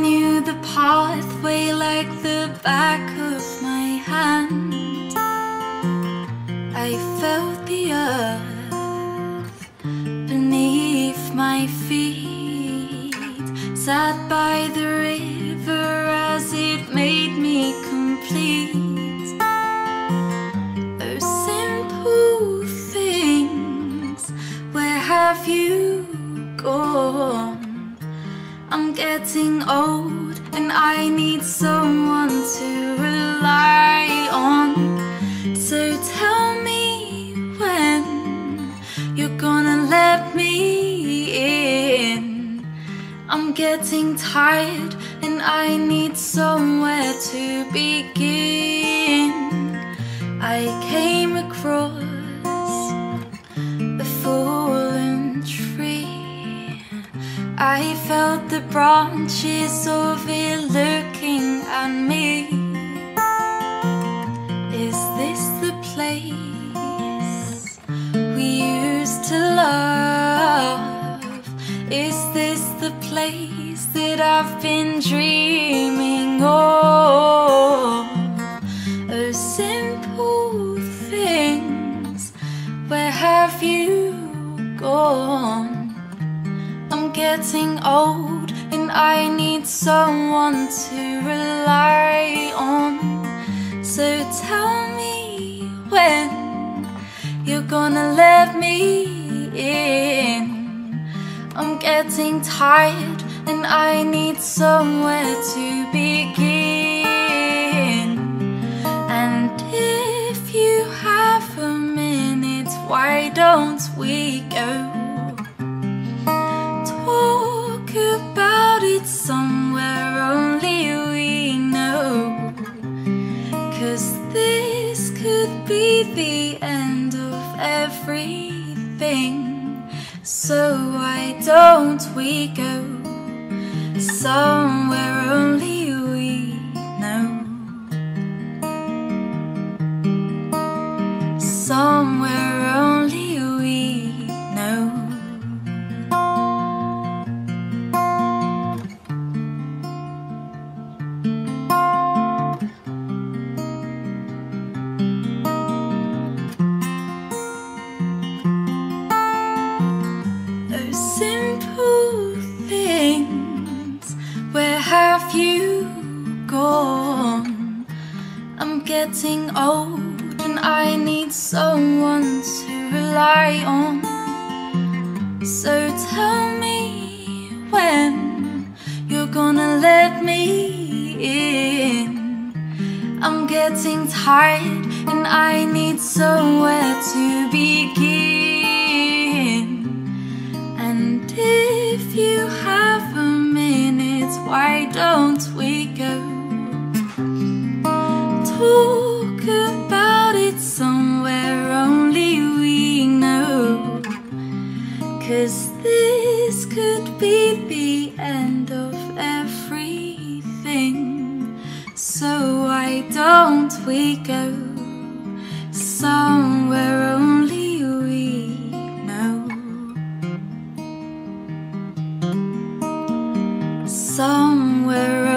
knew the pathway like the back of my hand. I felt the earth beneath my feet. Sat by the river as it made me complete. Simple things, where have you gone? I'm getting old and I need someone to rely on. So tell me when you're gonna let me in. I'm getting tired and I need somewhere to begin. I came I felt the branches of it looking at me. Is this the place we used to love? Is this the place that I've been dreaming of? A simple things, where have you gone? Getting old and I need someone to rely on. So tell me when you're gonna let me in. I'm getting tired and I need somewhere to begin. And if you have a minute, why don't we go? Everything. So why don't we go somewhere only I'm getting old and I need someone to rely on. So tell me when you're gonna let me in. I'm getting tired and I need somewhere to begin. And if you have a minute, why don't go somewhere only we know? Somewhere